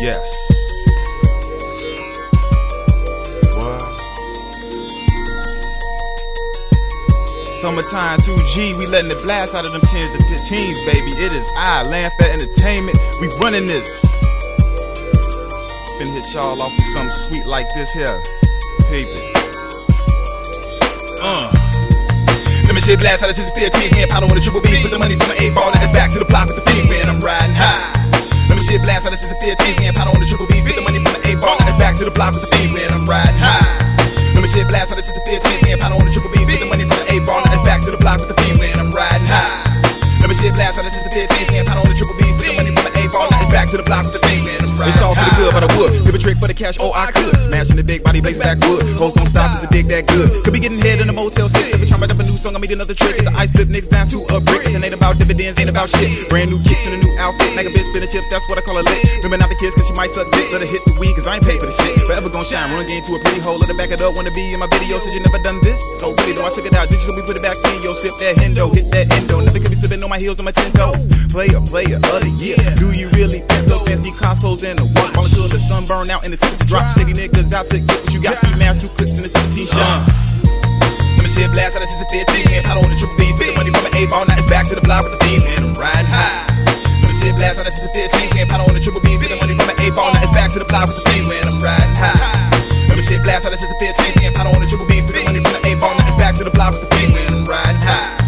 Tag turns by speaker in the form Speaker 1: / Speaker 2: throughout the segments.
Speaker 1: Yes. Summertime 2G, we letting it blast out of them 10s and 15s, baby. It is I, Laugh Entertainment. We running this. Been hit y'all off with something sweet like this here. baby. Uh.
Speaker 2: Let me shit blast out of 10s and 15s. Hand powder on the triple B. Put the money to my eight ball. Now it's back to the block with the fees, man. I'm riding high. Let me shit blast out of 10s and 15s to the block with the fiends, man. I'm riding high. Let me shit blast out of 15 hand powder on the triple B's. Put the money from the A ball, now it's back to the block with the fiends, man. I'm riding high. Let me shit blast out of 15 hand powder on the triple B's. Put the money from the A ball, now it's back to the block with the fiends, man. I'm riding
Speaker 1: It's all to the good, but I would give a trick for the cash. Oh, I could. Smashing the big body, blaze backwood. Hoes don't stop cause the dig that good. Could be getting head in the Motel 6. Every time I up a new song, I made another trick. The ice flip niggas down dividends, ain't about shit. Brand new kicks and a new outfit. Like a bitch spinning chips, that's what I call a lick. Remember not the kids, cause she might suck dick. Let her hit the weed, cause I ain't paid for the shit. Forever gon' shine. Run game to a pretty hole. Let her back it up. Wanna be in my video, said you never done this. Oh, really though, I took it out. Digital, we put it back in. Yo, sip that hendo, hit that endo. Never could be slipping on my heels on my ten toes. Player, player of the year. Do you really think those fancy Costco's in the watch? All until the sun burn out and the temperature drop. Shady niggas out to get what you got. Ski mask, two clicks, and a 16 shot.
Speaker 2: Let me shit blast out of 15 hand powder on the triple B's. Spit the money from an A ball, now it's back to the block with the fiends, man. I'm riding high. Shit blast out of 15 hand powder on the triple B's. Spit the money from an A ball, now it's back to the block with the fiends, man. I'm riding high. Let me shit blast out of 15 hand powder on the triple B's. Spit the money from the A ball, now it's back to the block with the fiends, man. I'm riding high.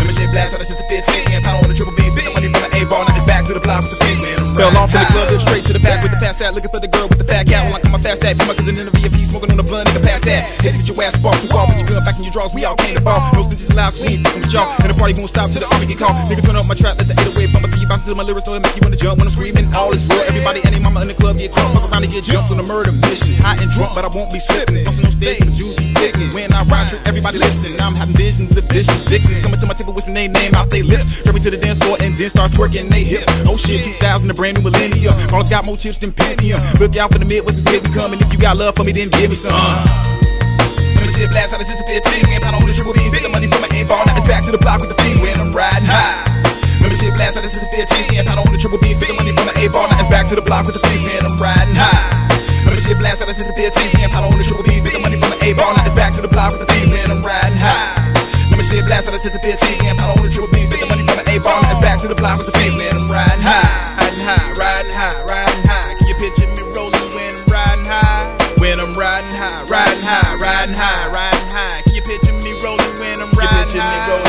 Speaker 2: Let me shit blast out of 15 hand powder on the triple B's. Spit the money from the A ball, now it's back to the block with the
Speaker 1: Fell off in the club, then straight to the back with the pass out. Looking for the girl with the fat cat. Well, I come my fast that. Be my cousin in the VIP, smoking on the blunt, nigga, pass that. Hit it, get your ass sparked. You off, put your gun back in your drawers. We all came to ball. Stitches allowed, we ain't fucking with y'all. And the party won't stop till the army get called. Nigga, turn up my trap, let the 808 bump. I see you bounce to my lyrics, so it make you wanna jump when I'm screaming. All is real. Everybody, any mama in the club get crunk. Fuck around and get jumped on a murder mission. Hot and drunk, but I won't be slipping. Bustin' on stage, the When I rhyme, trick everybody listen. I'm having visions of vicious Dixons coming to my table, whispering they name name out they lips. Turn me to the dance floor and then start twerking they hips. Oh shit, 2000, a brand new millennium. Carlos got more chips than Pentium. Look out for the Midwest, cause here we coming. If you got love for me, then give me some.
Speaker 2: Let me shit blast out of 15 hand powder on the triple B's. Spit the money from my A ball, now it's back to the block with the fiends, man. I'm riding high. Let me shit blast out of 15 hand powder on the triple B's. Spit the money from the A ball, now it's back to the block with the fiends, man. I'm riding high. Let me shit blast out of 15 hand powder on the triple B's the block with the team, man, I'm riding high. Let me shit blast out of 10 to 15, and I don't want to triple B's, get the money from an A bomb, and back to the block with the team, man, I'm riding high. Riding high, riding high, riding high. Can you picture me rolling when I'm riding high? When I'm riding high, riding high,
Speaker 1: riding high, riding high. Can you picture me rolling when I'm
Speaker 2: riding high?